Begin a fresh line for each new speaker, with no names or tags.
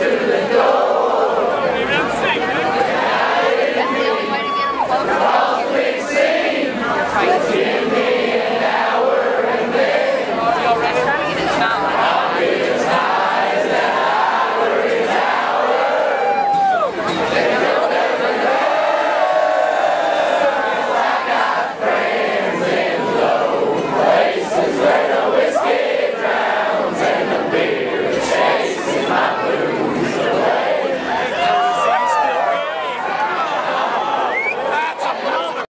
Two.